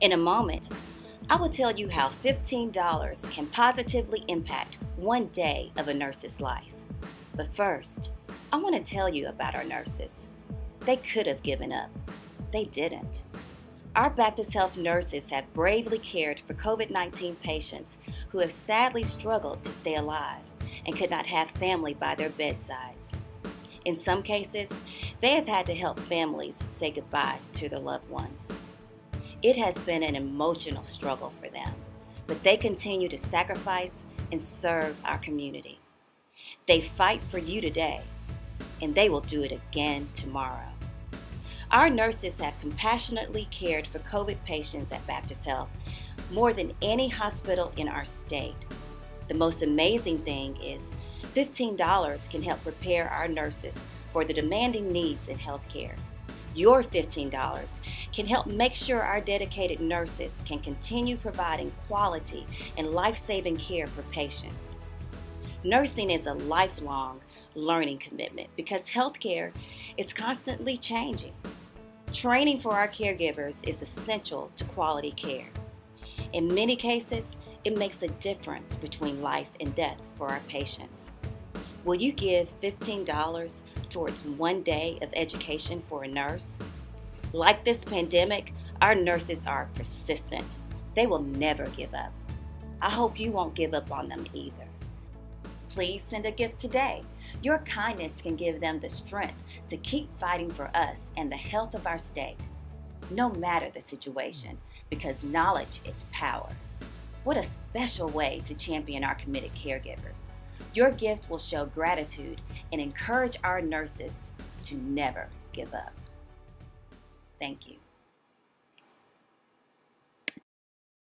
In a moment, I will tell you how $15 can positively impact one day of a nurse's life. But first, I want to tell you about our nurses. They could have given up. They didn't. Our Baptist Health nurses have bravely cared for COVID 19 patients who have sadly struggled to stay alive and could not have family by their bedsides. In some cases, they have had to help families say goodbye to their loved ones. It has been an emotional struggle for them, but they continue to sacrifice and serve our community. They fight for you today, and they will do it again tomorrow. Our nurses have compassionately cared for COVID patients at Baptist Health more than any hospital in our state. The most amazing thing is $15 can help prepare our nurses for the demanding needs in healthcare. Your $15 can help make sure our dedicated nurses can continue providing quality and life saving care for patients. Nursing is a lifelong learning commitment because healthcare is constantly changing. Training for our caregivers is essential to quality care. In many cases, it makes a difference between life and death for our patients. Will you give $15 towards one day of education for a nurse? Like this pandemic, our nurses are persistent. They will never give up. I hope you won't give up on them either. Please send a gift today. Your kindness can give them the strength to keep fighting for us and the health of our state, no matter the situation, because knowledge is power. What a special way to champion our committed caregivers. Your gift will show gratitude and encourage our nurses to never give up. Thank you.